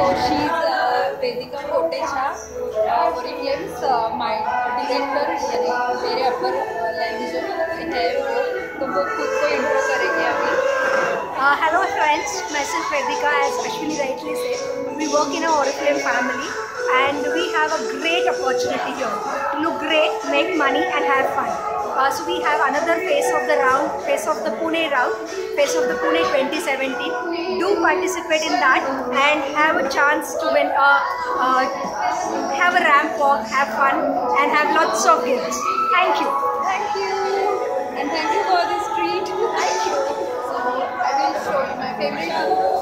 So she's uh, Vedika Kotesha, uh, Oriflame's uh, my director यानी मेरे अपर line जो है वो तो वो खुद को इंट्रो करेंगे अभी Uh, hello friends, myself Vedika as Ashwini rightly said. We work in a Oriflame family and we have a great opportunity here to look great, make money and have fun. Uh, so we have another face of the round, face of the Pune round, face of the Pune 2017. Do participate in that and have a chance to win, uh, uh, have a ramp walk, have fun and have lots of gifts. Thank you. Thank you and thank you for this treat. Thank you. So I will show you my favorite food.